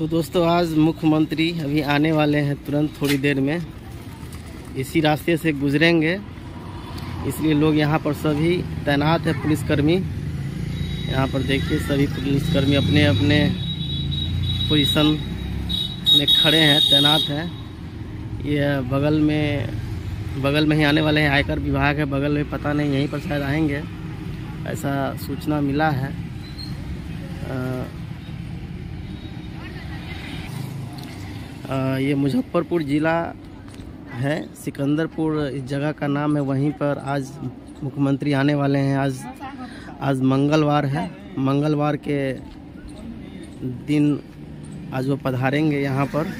तो दोस्तों आज मुख्यमंत्री अभी आने वाले हैं तुरंत थोड़ी देर में। इसी रास्ते से गुजरेंगे। इसलिए लोग यहाँ पर सभी तैनात है पुलिसकर्मी। यहाँ पर देखिए सभी पुलिसकर्मी अपने अपने पोजीशन में खड़े हैं तैनात हैं। ये बगल में बगल में ही आने वाले हैं आयकर विभाग है। बगल में पता नहीं यहीं पर शायद आएँगे। ऐसा सूचना मिला है। आ, ये मुजफ्फरपुर ज़िला है, सिकंदरपुर इस जगह का नाम है, वहीं पर आज मुख्यमंत्री आने वाले हैं। आज आज मंगलवार है। मंगलवार के दिन आज वो पधारेंगे यहाँ पर।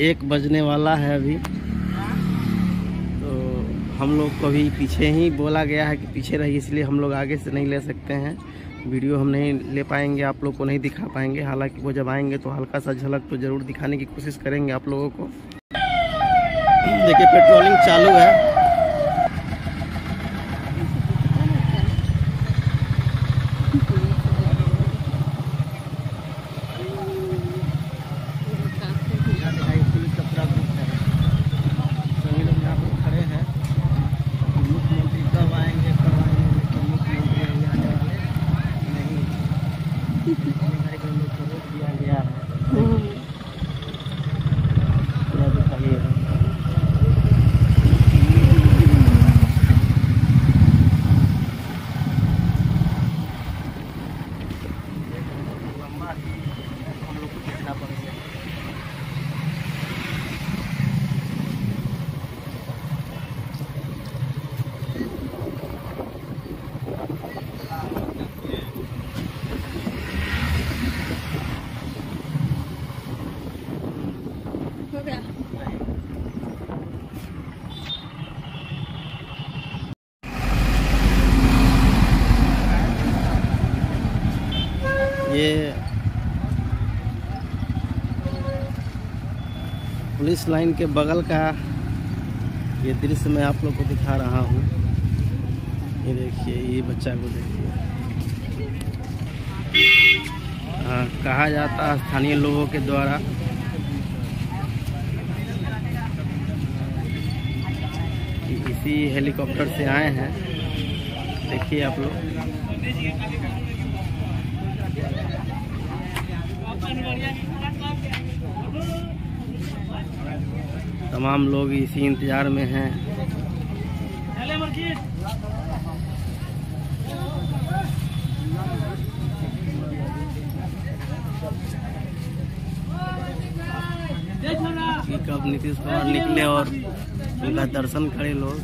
एक बजने वाला है अभी। तो हम लोग को भी पीछे ही बोला गया है कि पीछे रहिए, इसलिए हम लोग आगे से नहीं ले सकते हैं। वीडियो हम नहीं ले पाएँगे, आप लोग को नहीं दिखा पाएँगे। हालाँकि वो जब आएँगे तो हल्का सा झलक तो ज़रूर दिखाने की कोशिश करेंगे आप लोगों को। देखिए, पेट्रोलिंग चालू है सभी लोग यहाँ पर खड़े हैं मुख्यमंत्री कब आएँगे कब आएँगे तो मुख्यमंत्री अभी आने वाले नहीं अपने गाड़ी को लोग को रोक दिया गया है पूरा दिखाइए लंबा हम लोग को खींचना पड़ेगा हो गया ये पुलिस लाइन के बगल का ये दृश्य मैं आप लोग को दिखा रहा हूँ। ये देखिए ये बच्चा को देखिए। हाँ, कहा जाता है स्थानीय लोगों के द्वारा। इसी हेलीकॉप्टर से आए हैं। देखिए आप लोग। तमाम लोग इसी इंतज़ार में हैं। कि कब नीतीश कुमार निकले और उनका दर्शन करे लोग।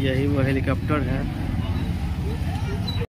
यही वो हेलीकॉप्टर है।